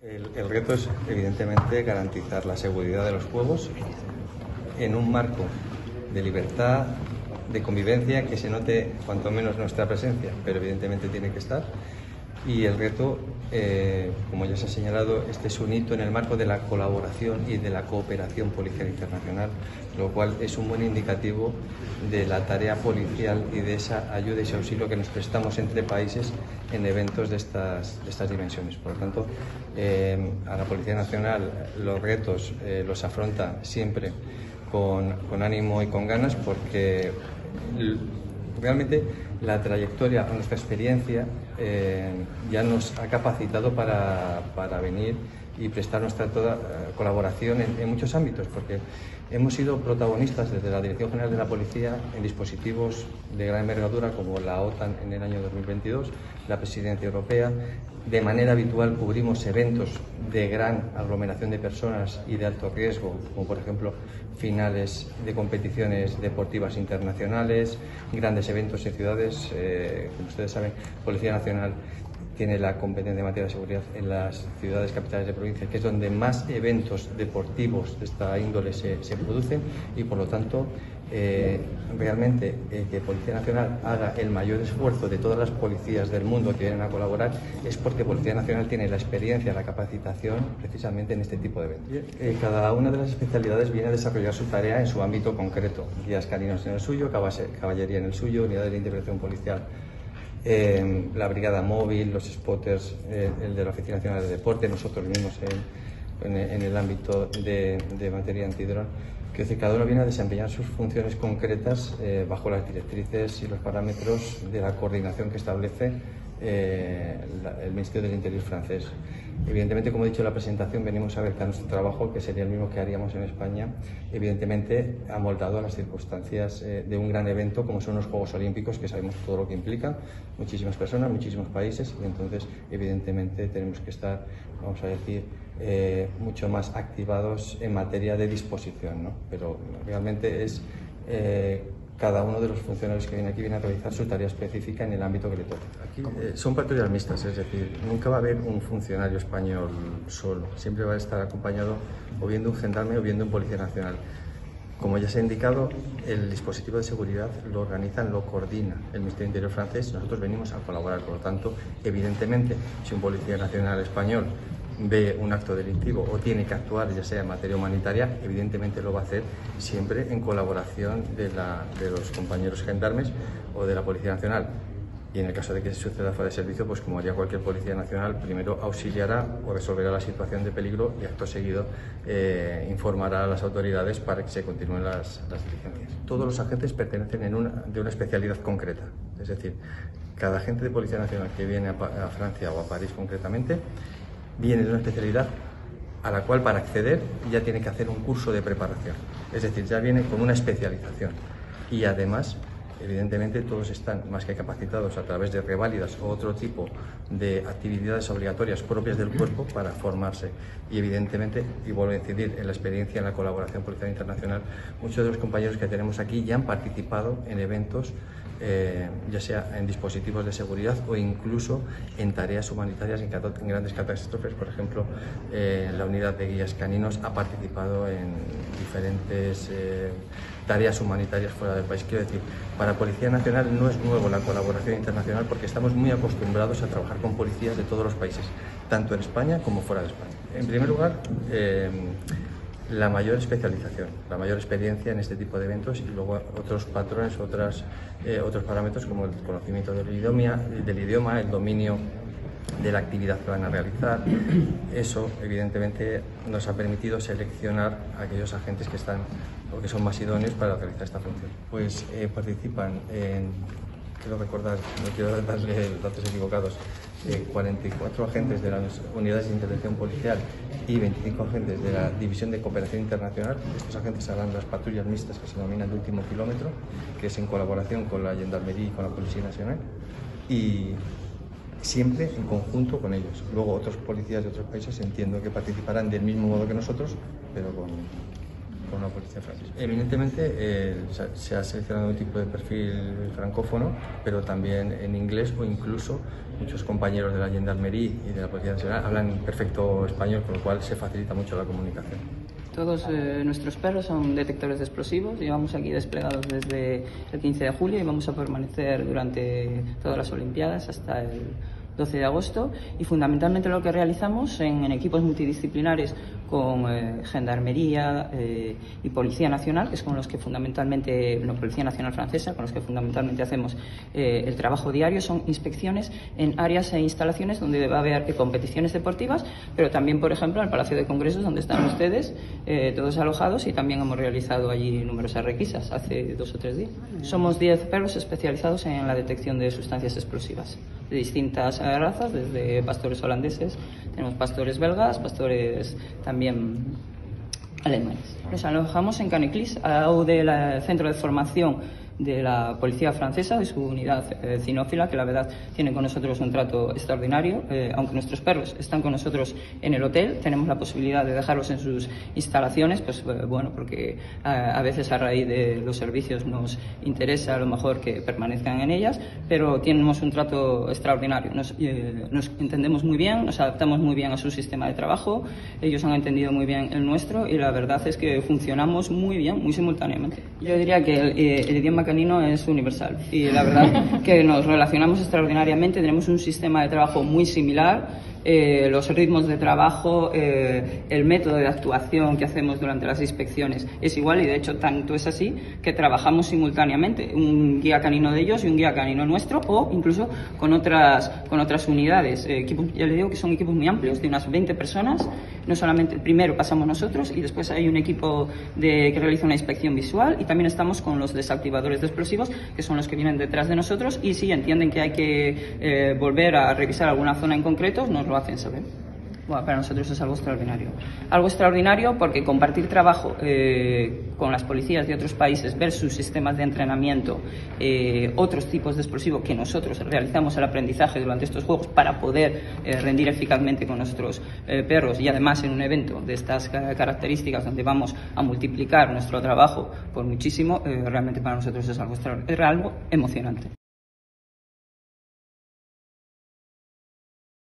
El, reto es, evidentemente, garantizar la seguridad de los juegos en un marco de libertad, de convivencia, que se note cuanto menos nuestra presencia, pero evidentemente tiene que estar. Y el reto, eh, como ya se ha señalado, este es un hito en el marco de la colaboración y de la cooperación policial internacional, lo cual es un buen indicativo de la tarea policial y de esa ayuda y ese auxilio que nos prestamos entre países en eventos de estas, de estas dimensiones. Por lo tanto, eh, a la Policía Nacional los retos eh, los afronta siempre con, con ánimo y con ganas porque realmente la trayectoria nuestra experiencia eh, ya nos ha capacitado para, para venir y prestar nuestra eh, colaboración en, en, muchos ámbitos, porque hemos sido protagonistas desde la Dirección General de la Policía en dispositivos de gran envergadura como la OTAN en el año 2022, la Presidencia Europea. De manera habitual cubrimos eventos de gran aglomeración de personas y de alto riesgo, como por ejemplo finales de competiciones deportivas internacionales, grandes eventos en ciudades. Eh, como ustedes saben, Policía Nacional tiene la competencia en materia de seguridad en las ciudades capitales de provincia, que es donde más eventos deportivos de esta índole se, se producen y por lo tanto eh, realmente eh, que Policía Nacional haga el mayor esfuerzo de todas las policías del mundo que vienen a colaborar es porque Policía Nacional tiene la experiencia, la capacitación precisamente en este tipo de eventos. Eh, cada una de las especialidades viene a desarrollar su tarea en su ámbito concreto, guías caninos en el suyo, caballería en el suyo, unidades de intervención policial eh, la brigada móvil, los spotters, eh, el de la Oficina Nacional de Deporte, nosotros mismos en, el ámbito de, materia antidrón. Que cada uno viene a desempeñar sus funciones concretas eh, bajo las directrices y los parámetros de la coordinación que establece eh, el Ministerio del Interior francés. Evidentemente, como he dicho en la presentación, venimos a ver nuestro trabajo, que sería el mismo que haríamos en España, evidentemente amoldado a las circunstancias eh, de un gran evento como son los Juegos Olímpicos, que sabemos todo lo que implica, muchísimas personas, muchísimos países, y entonces, evidentemente, tenemos que estar, vamos a decir, eh, mucho más activados en materia de disposición, ¿no? Pero realmente es eh, cada uno de los funcionarios que viene aquí viene a realizar su tarea específica en el ámbito que le toca. Aquí eh, son patrullas mixtas, es decir, nunca va a haber un funcionario español solo, siempre va a estar acompañado o bien de un gendarme o bien de un policía nacional. Como ya se ha indicado, el dispositivo de seguridad lo organiza, lo coordina el Ministerio del Interior francés, nosotros venimos a colaborar, por lo tanto, evidentemente, si un policía nacional español ve un acto delictivo o tiene que actuar, ya sea en materia humanitaria, evidentemente lo va a hacer siempre en colaboración de, la, de los compañeros gendarmes o de la Policía Nacional. Y en el caso de que suceda fuera de servicio, pues como haría cualquier policía nacional, primero auxiliará o resolverá la situación de peligro y acto seguido eh, informará a las autoridades para que se continúen las, las diligencias. Todos los agentes pertenecen en una, de una especialidad concreta, es decir, cada agente de Policía Nacional que viene a, a Francia o a París concretamente viene de una especialidad a la cual para acceder ya tiene que hacer un curso de preparación. Es decir, ya viene con una especialización. Y además, evidentemente, todos están más que capacitados a través de reválidas o otro tipo de actividades obligatorias propias del cuerpo para formarse. Y evidentemente, y vuelvo a incidir en la experiencia en la colaboración policial internacional, muchos de los compañeros que tenemos aquí ya han participado en eventos eh, ya sea en dispositivos de seguridad o incluso en tareas humanitarias en, en grandes catástrofes. Por ejemplo, eh, la unidad de guías caninos ha participado en diferentes eh, tareas humanitarias fuera del país. Quiero decir, para Policía Nacional no es nuevo la colaboración internacional porque estamos muy acostumbrados a trabajar con policías de todos los países, tanto en España como fuera de España. En primer lugar, eh, la mayor especialización, la mayor experiencia en este tipo de eventos y luego otros patrones, otras, eh, otros parámetros como el conocimiento del idioma, del idioma, el dominio de la actividad que van a realizar. Eso, evidentemente, nos ha permitido seleccionar a aquellos agentes que están o que son más idóneos para realizar esta función. Pues eh, participan en quiero recordar, no quiero darle datos equivocados, eh, 44 agentes de las unidades de intervención policial y 25 agentes de la División de Cooperación Internacional. Estos agentes harán las patrullas mixtas que se denominan de último kilómetro, que es en colaboración con la Gendarmería y con la Policía Nacional. Y siempre en conjunto con ellos. Luego otros policías de otros países entiendo que participarán del mismo modo que nosotros, pero con con la policía francesa. Evidentemente eh, se ha seleccionado un tipo de perfil francófono, pero también en inglés o incluso muchos compañeros de la Gendarmería y de la Policía Nacional hablan perfecto español, con lo cual se facilita mucho la comunicación. Todos eh, nuestros perros son detectores de explosivos. Llevamos aquí desplegados desde el 15 de julio y vamos a permanecer durante todas las Olimpiadas hasta el 12 de agosto y fundamentalmente lo que realizamos en, equipos multidisciplinares con eh, Gendarmería eh, y Policía Nacional, que es con los que fundamentalmente, la Policía Nacional Francesa, con los que fundamentalmente hacemos eh, el trabajo diario, son inspecciones en áreas e instalaciones donde va a haber competiciones deportivas, pero también, por ejemplo, en el Palacio de Congresos, donde están ustedes todos alojados y también hemos realizado allí numerosas requisas hace dos o tres días. Somos 10 perros especializados en la detección de sustancias explosivas de distintas razas, desde pastores holandeses, tenemos pastores belgas, pastores también alemanes. Nos alojamos en Caneclis, al lado del centro de formación de la policía francesa, de su unidad eh, cinófila, que la verdad tiene con nosotros un trato extraordinario. Eh, aunque nuestros perros están con nosotros en el hotel, tenemos la posibilidad de dejarlos en sus instalaciones, pues eh, bueno, porque a, veces a raíz de los servicios nos interesa a lo mejor que permanezcan en ellas, pero tenemos un trato extraordinario. Nos, nos entendemos muy bien, nos adaptamos muy bien a su sistema de trabajo, ellos han entendido muy bien el nuestro y la verdad es que funcionamos muy bien, muy simultáneamente. Yo diría que el, el idioma canino es universal y la verdad que nos relacionamos extraordinariamente, tenemos un sistema de trabajo muy similar eh, los ritmos de trabajo, eh, el método de actuación que hacemos durante las inspecciones es igual y de hecho tanto es así que trabajamos simultáneamente, un guía canino de ellos y un guía canino nuestro o incluso con otras, con otras unidades. Eh, equipos, ya le digo que son equipos muy amplios, de unas 20 personas, no solamente primero pasamos nosotros y después hay un equipo de, que realiza una inspección visual y también estamos con los desactivadores de explosivos que son los que vienen detrás de nosotros y si entienden que hay que volver a revisar alguna zona en concreto, nos lo hacen saber. Bueno, para nosotros es algo extraordinario. Algo extraordinario porque compartir trabajo eh, con las policías de otros países, ver sus sistemas de entrenamiento, eh, otros tipos de explosivos que nosotros realizamos el aprendizaje durante estos juegos para poder eh, rendir eficazmente con nuestros perros y además en un evento de estas características donde vamos a multiplicar nuestro trabajo por muchísimo, realmente para nosotros es algo, es algo emocionante.